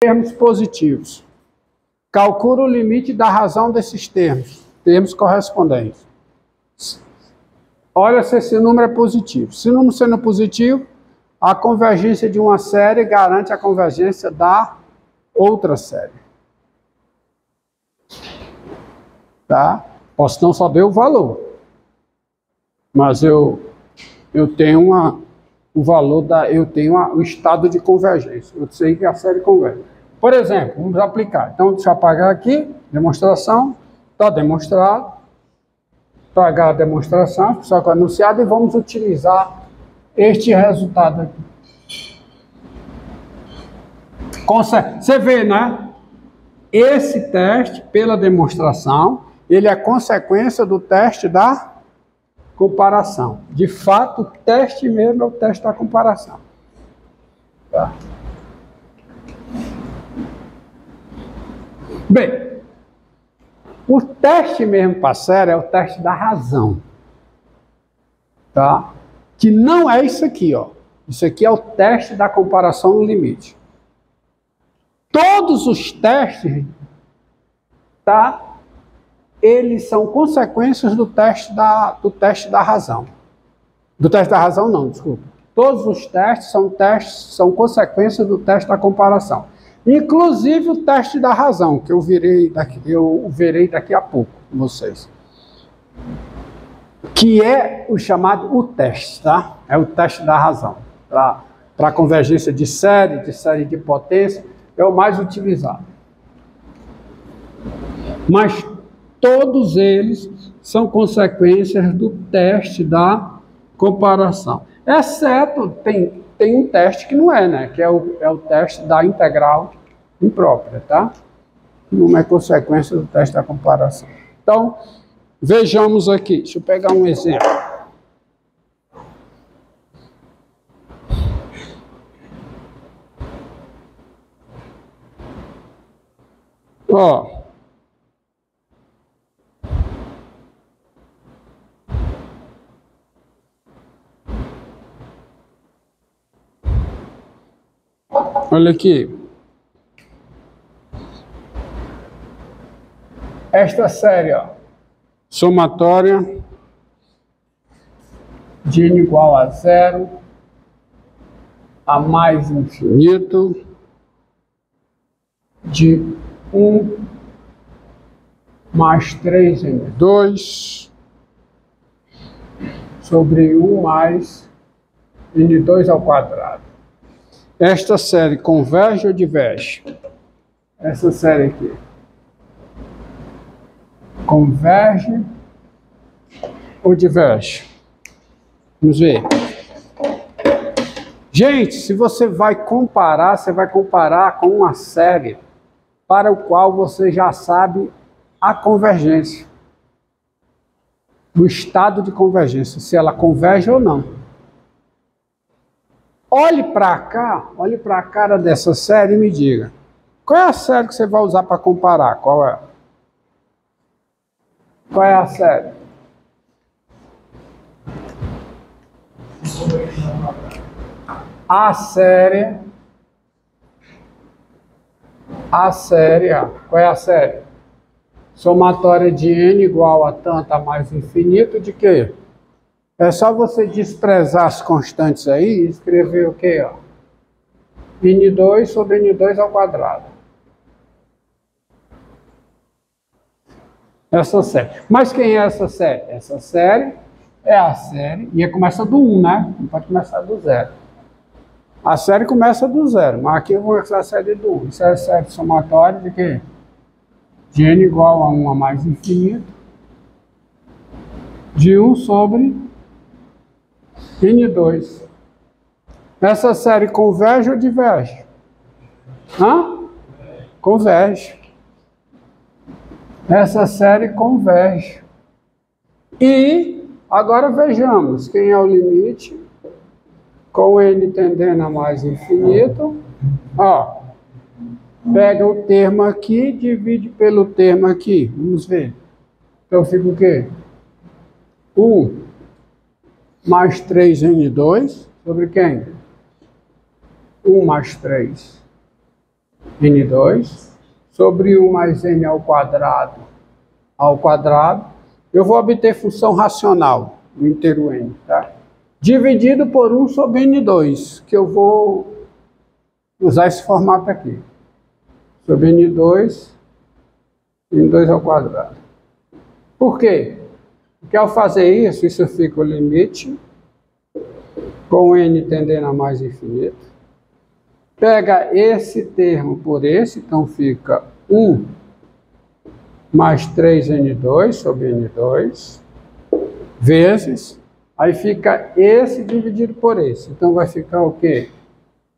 termos positivos. Calcula o limite da razão desses termos, termos correspondentes. Olha se esse número é positivo. Se o número sendo positivo, a convergência de uma série garante a convergência da outra série. Tá? Posso não saber o valor, mas eu, eu tenho uma, o valor da, eu tenho uma, o estado de convergência. Eu sei que a série converge. Por exemplo, vamos aplicar. Então, deixa eu apagar aqui, demonstração, está demonstrado. Apagar a demonstração, só que anunciado, e vamos utilizar este resultado aqui. Você vê, né? Esse teste, pela demonstração, ele é consequência do teste da comparação. De fato, o teste mesmo é o teste da comparação. Tá? Bem, o teste mesmo para sério é o teste da razão. Tá? Que não é isso aqui, ó. Isso aqui é o teste da comparação no limite. Todos os testes, tá? Eles são consequências do teste da, do teste da razão. Do teste da razão, não, desculpa. Todos os testes são testes, são consequências do teste da comparação. Inclusive o teste da razão, que eu virei daqui, eu verei daqui a pouco com vocês. Que é o chamado o teste, tá? É o teste da razão. Para convergência de série, de série de potência, é o mais utilizado. Mas todos eles são consequências do teste da comparação. Exceto, tem tem um teste que não é, né? Que é o, é o teste da integral imprópria, tá? Não é consequência do teste da comparação. Então, vejamos aqui. Deixa eu pegar um exemplo. Ó. Olha aqui. Esta série, ó, somatória. De n igual a zero. A mais infinito. De 1 mais 3n2 sobre 1 mais n2 ao quadrado. Esta série converge ou diverge? Essa série aqui. Converge ou diverge? Vamos ver. Gente, se você vai comparar, você vai comparar com uma série para o qual você já sabe a convergência. O estado de convergência, se ela converge ou não. Olhe para cá, olhe para a cara dessa série e me diga. Qual é a série que você vai usar para comparar? Qual é? Qual é a série? A série. A série. Qual é a série? Somatória de n igual a tanto mais infinito de quê? É só você desprezar as constantes aí e escrever o quê? Ó? N2 sobre N2 ao quadrado. Essa série. Mas quem é essa série? Essa série é a série, e começa do 1, né? Não pode começar do 0. A série começa do 0, mas aqui eu vou começar a série do 1. Isso é a série somatória de quê? De n igual a 1 a mais infinito, de 1 sobre N2. Essa série converge ou diverge? Hã? Converge. Essa série converge. E agora vejamos quem é o limite com n tendendo a mais infinito. Ó, pega o termo aqui, divide pelo termo aqui. Vamos ver. Então fica o quê? 1 mais 3N2 sobre quem? 1 mais 3. N2 sobre 1 mais N ao quadrado ao quadrado. Eu vou obter função racional do inteiro N, tá? Dividido por 1 sobre N2, que eu vou usar esse formato aqui. Sobre N2, N2 ao quadrado. Por quê? Porque ao fazer isso, isso fica o limite, com N tendendo a mais infinito. Pega esse termo por esse, então fica 1 mais 3N2 sobre N2, vezes, aí fica esse dividido por esse. Então vai ficar o quê?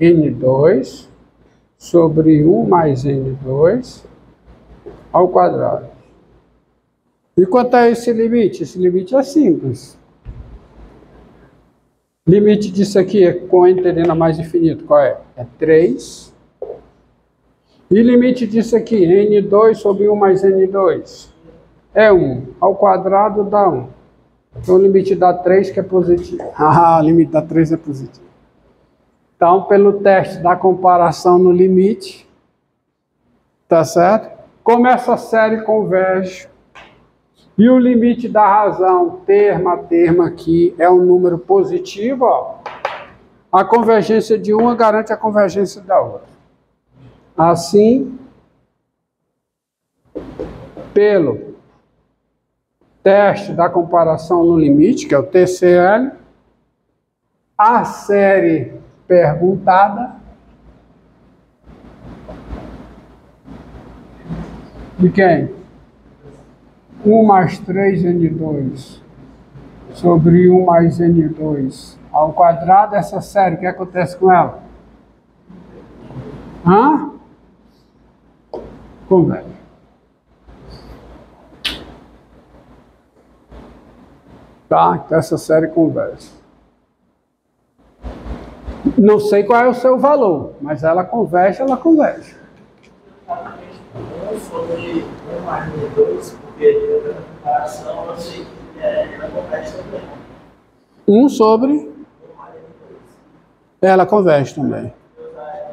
N2 sobre 1 mais N2 ao quadrado. E quanto é esse limite? Esse limite é simples. Limite disso aqui é com a mais infinito, qual é? É 3. E limite disso aqui, n2 sobre 1 mais n2, é 1. Ao quadrado dá 1. Então o limite dá 3 que é positivo. Ah, o limite dá 3 é positivo. Então, pelo teste da comparação no limite, tá certo? Como essa série converge e o limite da razão, termo a termo aqui, é um número positivo, ó. A convergência de uma garante a convergência da outra. Assim, pelo teste da comparação no limite, que é o TCL, a série perguntada de quem? 1 mais 3n2 sobre 1 mais n2 ao quadrado, essa série, o que acontece com ela? Hã? Converge. Tá? Então essa série converge. Não sei qual é o seu valor, mas ela converge, ela converge. Sobre 1 mais n2 comparação, eu sei que é, ela converge também. Um sobre. Ela converge também.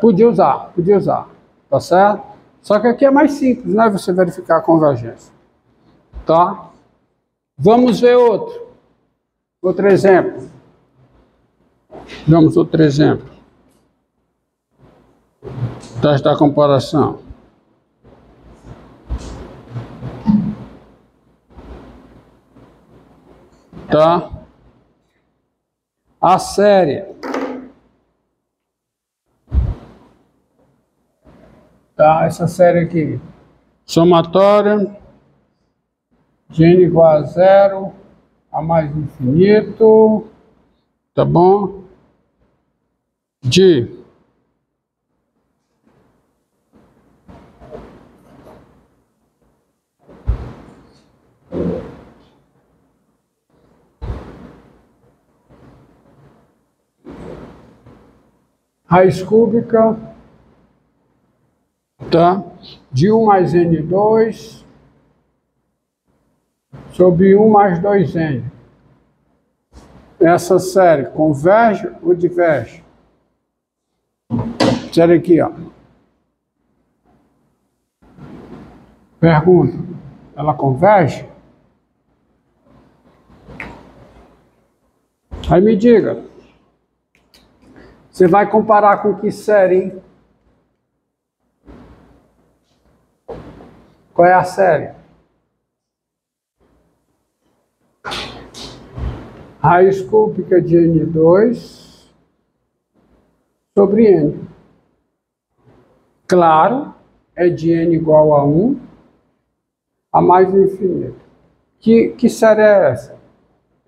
Podia usar, podia usar. Tá certo? Só que aqui é mais simples, né? Você verificar a convergência. Tá? Vamos ver outro. Outro exemplo. Vamos outro exemplo. Teste da comparação. Tá? A série. Tá? Essa série aqui. Somatória de n igual a zero a mais infinito. Tá bom? De raiz cúbica tá? de 1 mais N2 sobre 1 mais 2N. Essa série converge ou diverge? Série aqui, ó. Pergunta, ela converge? Aí me diga, você vai comparar com que série, hein? Qual é a série? Raiz cúbica de N2 sobre N. Claro, é de N igual a 1 a mais infinito. Que, que série é essa?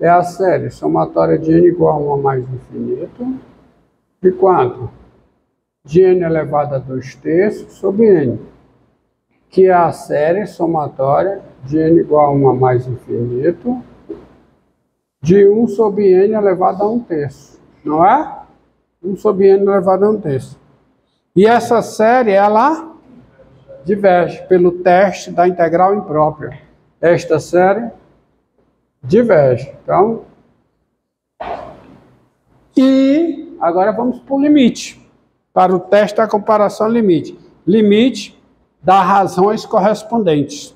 É a série somatória de N igual a 1 a mais infinito de quanto? De n elevado a 2 terços sobre n, que é a série somatória de n igual a 1 a mais infinito, de 1 sobre n elevado a 1 terço, não é? 1 sobre n elevado a 1 terço. E essa série, ela diverge pelo teste da integral imprópria. Esta série diverge. Então, e Agora vamos para o limite, para o teste da comparação limite. limite das razões correspondentes.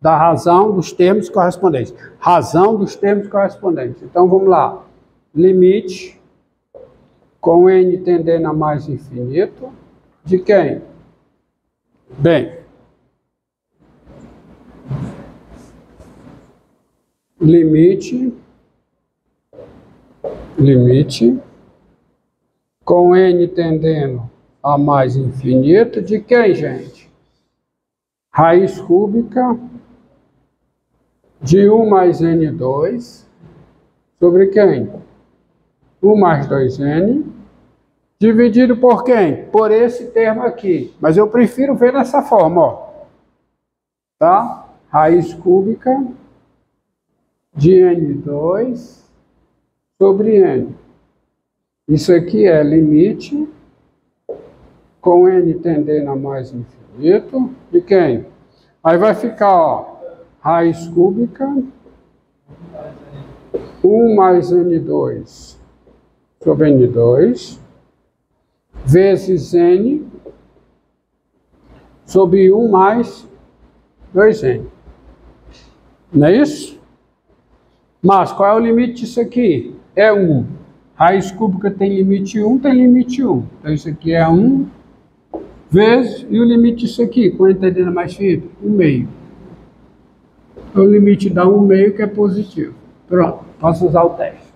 Da razão dos termos correspondentes. Razão dos termos correspondentes. Então vamos lá. Limite com n tendendo a mais infinito de quem? Bem, limite limite com n tendendo a mais infinito de quem, gente? Raiz cúbica de 1 mais n2 sobre quem? 1 mais 2n dividido por quem? Por esse termo aqui. Mas eu prefiro ver dessa forma, ó. Tá? Raiz cúbica de n2 sobre n. Isso aqui é limite com n tendendo a mais infinito de quem? Aí vai ficar, ó, raiz cúbica 1 mais n2 sobre n2 vezes n sobre 1 mais 2n. Não é isso? Mas qual é o limite disso aqui? É 1. Raiz cúbica tem limite 1, tem limite 1. Então isso aqui é 1 vezes, e o limite disso aqui, quando está dentro mais fino? 1 meio. Então o limite dá 1 meio que é positivo. Pronto, posso usar o teste.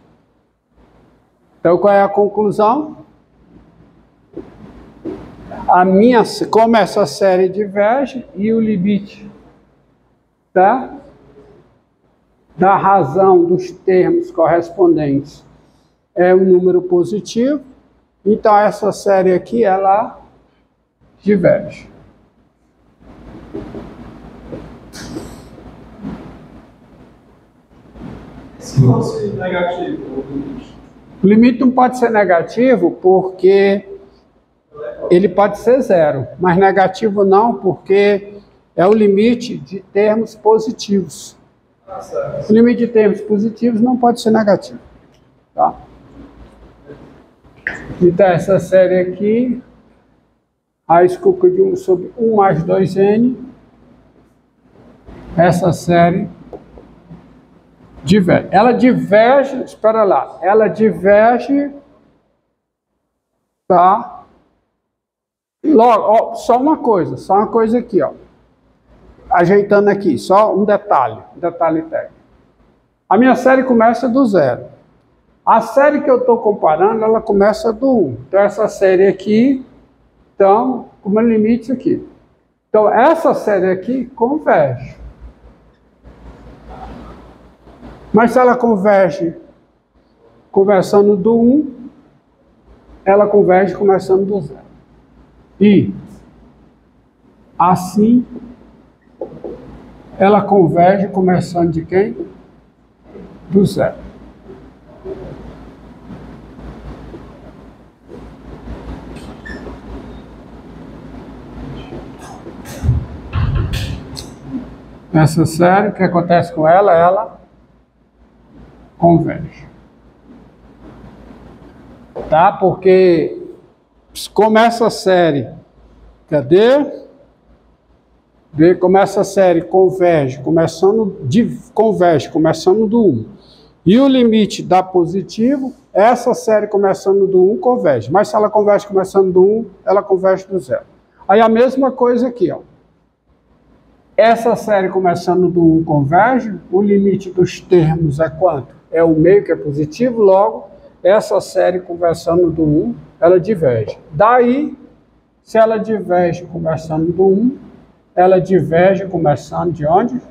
Então qual é a conclusão? A minha, como essa série diverge e o limite tá? da razão dos termos correspondentes é um número positivo, então essa série aqui ela diverge. Se fosse negativo, o limite. Não pode ser negativo porque ele pode ser zero, mas negativo não, porque é o limite de termos positivos. Certo. O limite de termos positivos não pode ser negativo. Tá? Então, essa série aqui, raiz cúbica de 1 sobre 1 mais 2n, essa série diverge. Ela diverge, espera lá, ela diverge, tá? Logo, ó, só uma coisa, só uma coisa aqui, ó. Ajeitando aqui, só um detalhe, um detalhe técnico. A minha série começa do zero. A série que eu estou comparando, ela começa do 1. Então, essa série aqui, então, como é limite aqui. Então, essa série aqui converge. Mas se ela converge conversando do 1, ela converge começando do zero. E assim ela converge começando de quem? Do zero. Essa série, o que acontece com ela? Ela converge. Tá? Porque como essa série, cadê? Vê como essa série converge, começando de converge, começando do 1. E o limite dá positivo, essa série começando do 1 converge. Mas se ela converge começando do 1, ela converge do zero. Aí a mesma coisa aqui, ó. Essa série começando do 1 converge, o limite dos termos é quanto? É o meio que é positivo, logo, essa série conversando do 1, ela diverge. Daí, se ela diverge conversando do 1, ela diverge começando de onde?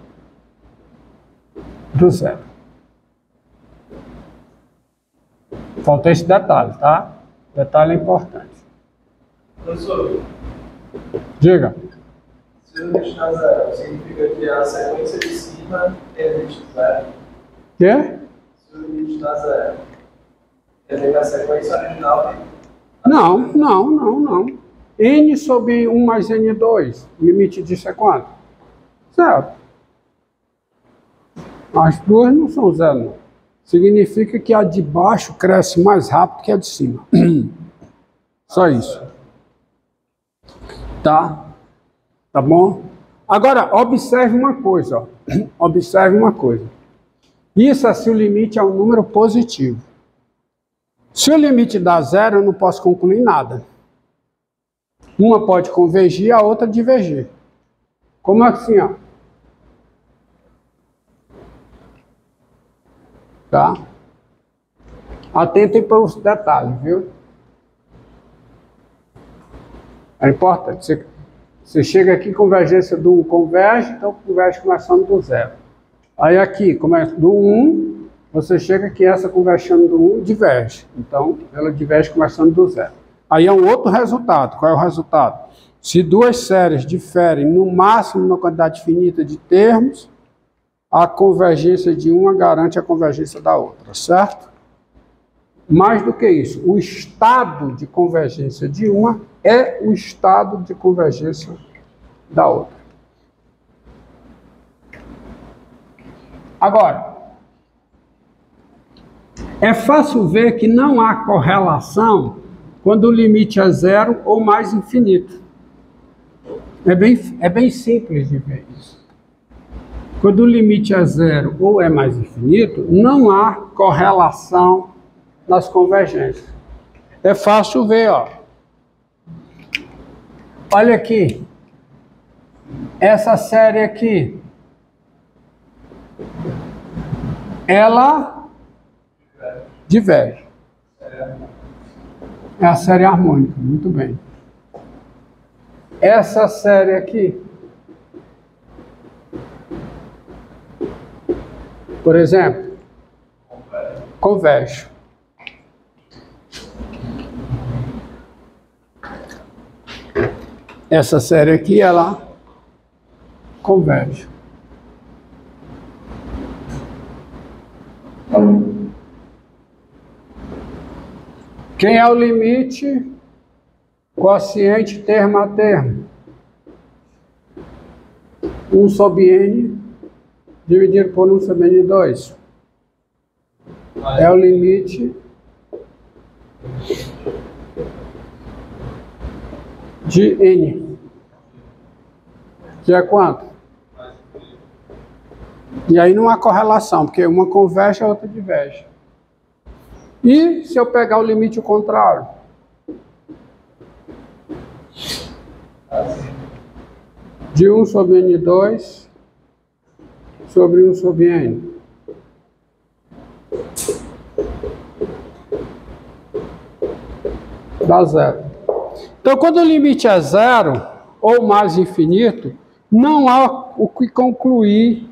Do zero. Falta esse detalhe, tá? Detalhe importante. Professor, Diga. Se o limite está zero, significa que a sequência de cima é. Quê? Se o limite está zero, quer dizer que a sequência original tem Não, não, não, não. N sobre 1 mais N2. Limite disso é quanto? Zero. As duas não são zero, não. Significa que a de baixo cresce mais rápido que a de cima. Só isso. Tá? Tá bom? Agora, observe uma coisa, ó. Observe uma coisa. Isso é se o limite é um número positivo. Se o limite dá zero, eu não posso concluir nada. Uma pode convergir, a outra divergir. Como assim, ó? Tá? Atentem para os detalhes, viu? É importante. Você, você chega aqui, convergência do 1 converge, então converge começando do zero. Aí aqui, começa do 1, você chega que essa conversando do 1 diverge. Então, ela diverge começando do zero. Aí é um outro resultado. Qual é o resultado? Se duas séries diferem no máximo uma quantidade finita de termos, a convergência de uma garante a convergência da outra, certo? Mais do que isso, o estado de convergência de uma é o estado de convergência da outra. Agora, é fácil ver que não há correlação quando o limite é zero ou mais infinito. É bem, é bem simples de ver isso. Quando o limite é zero ou é mais infinito, não há correlação nas convergências. É fácil ver, ó. Olha aqui. Essa série aqui. Ela diverge. É a série harmônica, muito bem. Essa série aqui Por exemplo, converge. Essa série aqui, ela converge. Quem é o limite? Quociente termo a termo. 1 sobre n dividir por 1 sobre N2. É o limite de N. Que é quanto? E aí não há correlação, porque uma converge, a outra diverge. E se eu pegar o limite contrário? De 1 sobre N2 sobre 1 sobre N. Dá zero. Então, quando o limite é zero ou mais infinito, não há o que concluir.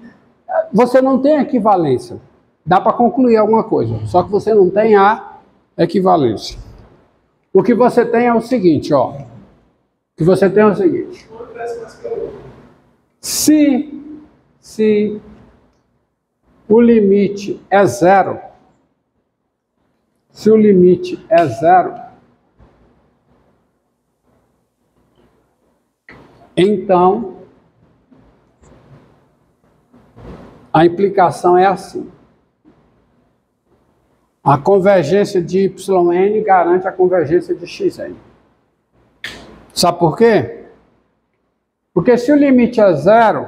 Você não tem equivalência. Dá para concluir alguma coisa, só que você não tem a equivalência. O que você tem é o seguinte, ó. O que você tem é o seguinte. Se, se o limite é zero, se o limite é zero, então a implicação é assim. A convergência de yn garante a convergência de xn. Sabe por quê? Porque se o limite é zero,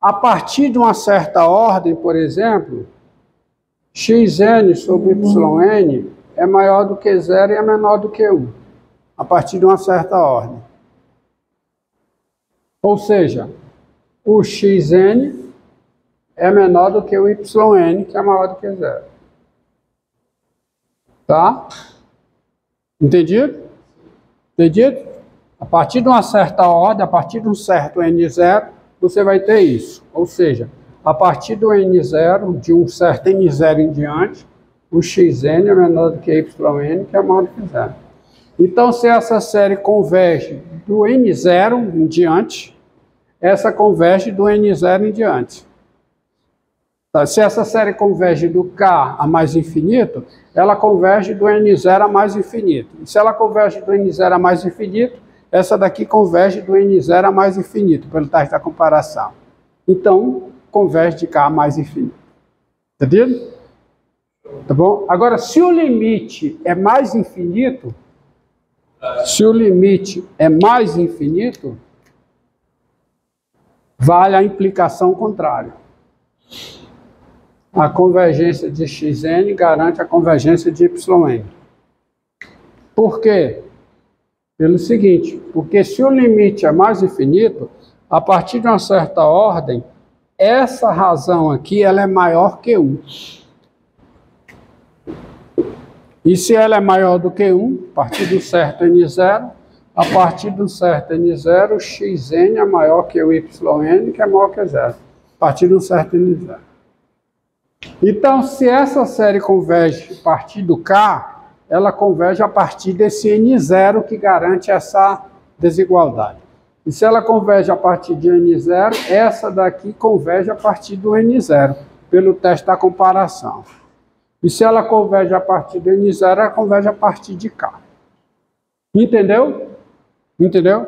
a partir de uma certa ordem, por exemplo, xn sobre yn é maior do que zero e é menor do que 1, a partir de uma certa ordem. Ou seja, o xn é menor do que o yn, que é maior do que zero. Tá? Entendido? Entendido? A partir de uma certa ordem, a partir de um certo n0, você vai ter isso. Ou seja, a partir do N0, de um certo N0 em diante, o Xn é menor do que Yn, que é maior do que zero. Então, se essa série converge do N0 em diante, essa converge do N0 em diante. Tá? Se essa série converge do K a mais infinito, ela converge do N0 a mais infinito. E se ela converge do N0 a mais infinito, essa daqui converge do N0 a mais infinito, pelo teste da comparação. Então, converge de K a mais infinito. Entendido? Tá bom? Agora, se o limite é mais infinito, Se o limite é mais infinito, vale a implicação contrária. A convergência de xn garante a convergência de yn. Por quê? Pelo seguinte, porque se o limite é mais infinito, a partir de uma certa ordem, essa razão aqui ela é maior que 1. E se ela é maior do que 1, a partir do certo n0, a partir do certo n0, xn é maior que o yn, que é maior que 0. A partir do certo n0. Então, se essa série converge a partir do k, ela converge a partir desse n0 que garante essa desigualdade. E se ela converge a partir de N0, essa daqui converge a partir do N0, pelo teste da comparação. E se ela converge a partir do N0, ela converge a partir de K. Entendeu? Entendeu?